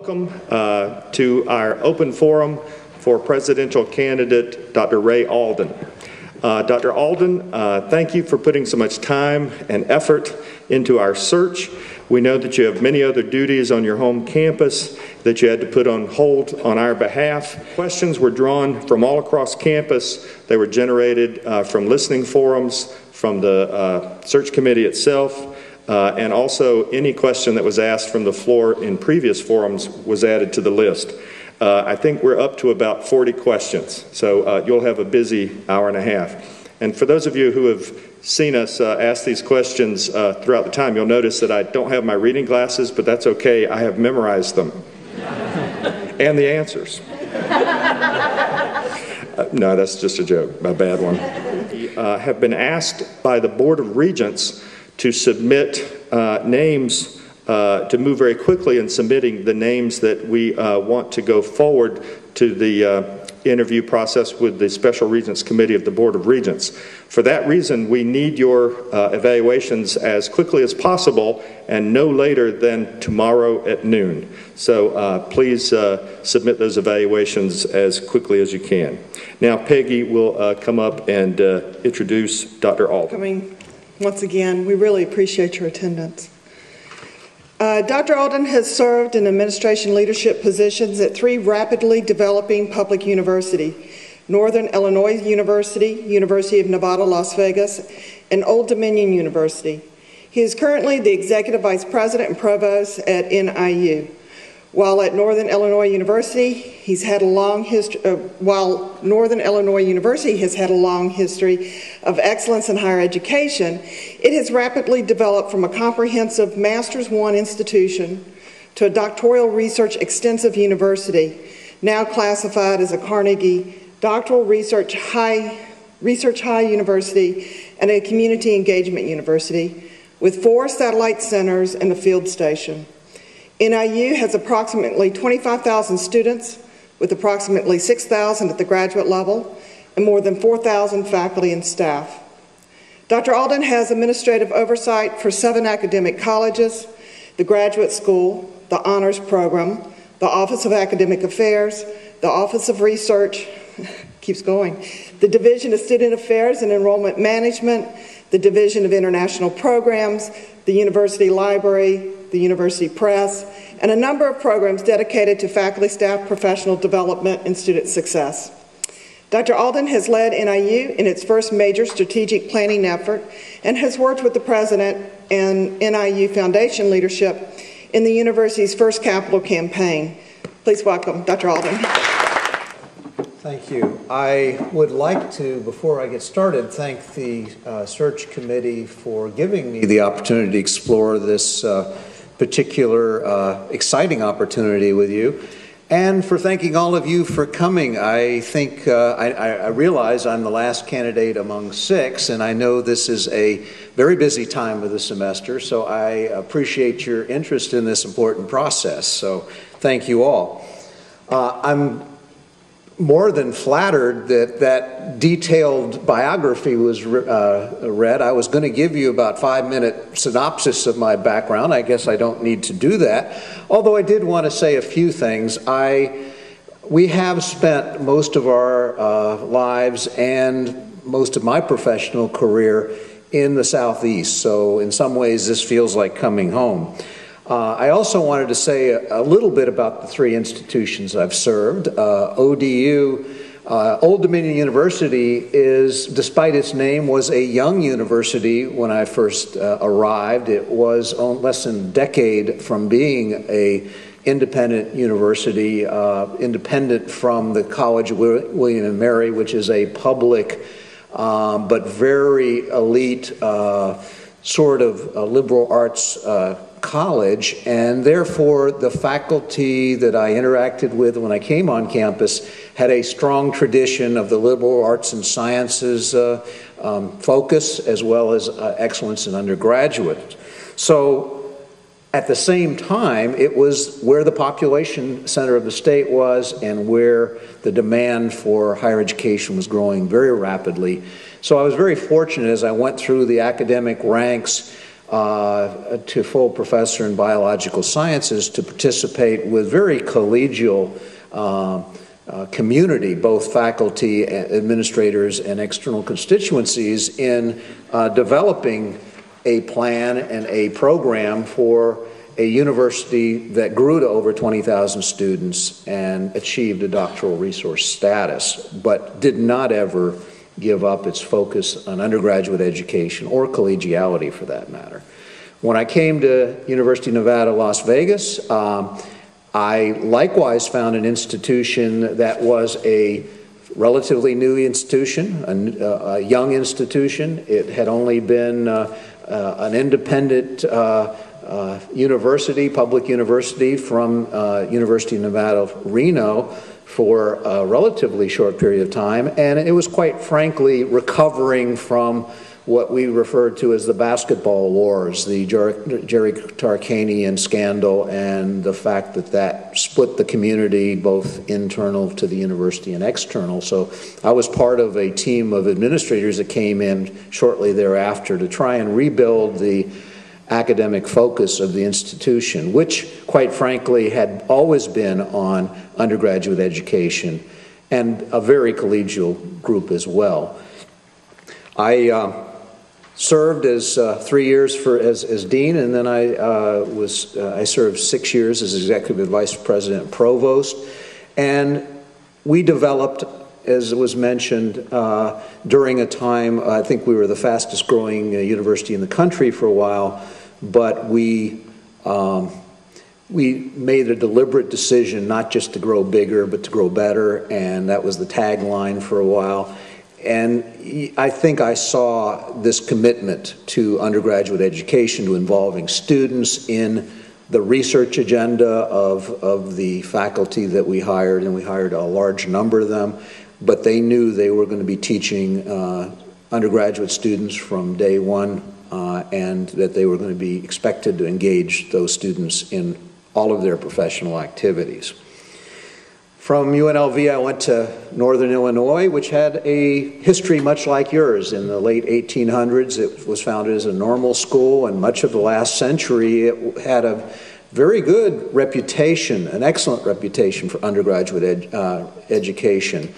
Welcome uh, to our open forum for presidential candidate Dr. Ray Alden. Uh, Dr. Alden, uh, thank you for putting so much time and effort into our search. We know that you have many other duties on your home campus that you had to put on hold on our behalf. Questions were drawn from all across campus. They were generated uh, from listening forums, from the uh, search committee itself, uh, and also, any question that was asked from the floor in previous forums was added to the list. Uh, I think we're up to about 40 questions, so uh, you'll have a busy hour and a half. And for those of you who have seen us uh, ask these questions uh, throughout the time, you'll notice that I don't have my reading glasses, but that's okay. I have memorized them and the answers. Uh, no, that's just a joke, a bad one. have been asked by the Board of Regents to submit uh, names, uh, to move very quickly in submitting the names that we uh, want to go forward to the uh, interview process with the Special Regents Committee of the Board of Regents. For that reason, we need your uh, evaluations as quickly as possible and no later than tomorrow at noon. So please submit those evaluations as quickly as you can. Now, Peggy will come up and introduce Dr. Alden. Coming once again, we really appreciate your attendance. Uh, Dr. Alden has served in administration leadership positions at three rapidly developing public universities Northern Illinois University, University of Nevada, Las Vegas, and Old Dominion University. He is currently the Executive Vice President and Provost at NIU. While at Northern Illinois University, he's had a long history, uh, while Northern Illinois University has had a long history of excellence in higher education, it has rapidly developed from a comprehensive Master's One institution to a doctoral research extensive university, now classified as a Carnegie Doctoral Research High, research high University and a Community Engagement University with four satellite centers and a field station. NIU has approximately 25,000 students, with approximately 6,000 at the graduate level and more than 4,000 faculty and staff. Dr. Alden has administrative oversight for seven academic colleges, the graduate school, the honors program, the Office of Academic Affairs, the Office of Research, keeps going, the Division of Student Affairs and Enrollment Management, the Division of International Programs, the University Library, the University Press, and a number of programs dedicated to faculty, staff, professional development, and student success. Dr. Alden has led NIU in its first major strategic planning effort and has worked with the President and NIU Foundation leadership in the university's first capital campaign. Please welcome Dr. Alden. Thank you. I would like to, before I get started, thank the uh, search committee for giving me the opportunity to explore this uh, particular uh, exciting opportunity with you, and for thanking all of you for coming. I think uh, I, I, realize I'm the last candidate among six, and I know this is a very busy time of the semester, so I appreciate your interest in this important process. So thank you all. Uh, I'm more than flattered that that detailed biography was uh, read. I was going to give you about five minute synopsis of my background. I guess I don't need to do that. Although I did want to say a few things. I we have spent most of our uh, lives and most of my professional career in the southeast. So in some ways, this feels like coming home. Uh, I also wanted to say a, a, little bit about the three institutions I've served. Uh, ODU, uh, Old Dominion University, is, despite its name, was a young university when I first uh, arrived. It was less than a decade from being a independent university, uh, independent from the College of William and Mary, which is a public um, but very elite uh, sort of liberal arts college, and therefore the faculty that I interacted with when I came on campus had a strong tradition of the liberal arts and sciences uh, um, focus as well as uh, excellence in undergraduate. So at the same time, it was where the population center of the state was and where the demand for higher education was growing very rapidly. So I was very fortunate as I went through the academic ranks uh, to full professor in biological sciences to participate with very collegial uh, uh, community, both faculty, administrators, and external constituencies, in uh, developing a plan and a program for a university that grew to over 20,000 students and achieved a doctoral resource status, but did not ever give up its focus on undergraduate education or collegiality for that matter. When I came to University of Nevada, Las Vegas, um, I likewise found an institution that was a relatively new institution, a, a young institution. It had only been uh, uh, an independent uh, uh university, public university from uh, University of Nevada, Reno, for a relatively short period of time, and it was quite frankly recovering from what we referred to as the basketball wars, the Jerry Tarkanian scandal, and the fact that that split the community both internal to the university and external. So I was part of a team of administrators that came in shortly thereafter to try and rebuild the academic focus of the institution, which, quite frankly, had always been on undergraduate education and a very collegial group as well. I uh, served as uh, three years for as, as dean, and then I uh, was uh, I served six years as executive vice president provost, and we developed. As was mentioned, uh, during a time, I think we were the fastest growing uh, university in the country for a while, but we um, we made a deliberate decision not just to grow bigger, but to grow better, and that was the tagline for a while. And I think I saw this commitment to undergraduate education, to involving students in the research agenda of, of the faculty that we hired, and we hired a large number of them, but they knew they were going to be teaching uh, undergraduate students from day one, uh, and that they were going to be expected to engage those students in all of their professional activities. From UNLV, I went to Northern Illinois, which had a history much like yours. In the late 1800s, it was founded as a normal school, and much of the last century, it had a very good reputation, an excellent reputation for undergraduate ed, uh, education.